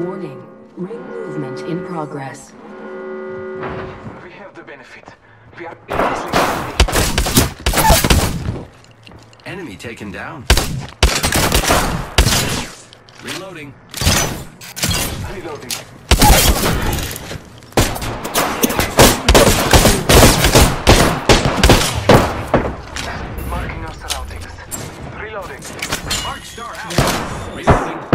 Warning. Ring movement in progress. We have the benefit. We are easily enemy. Enemy taken down. Reloading. Reloading. Marking our surroundings. Reloading. Mark star out. Reloading.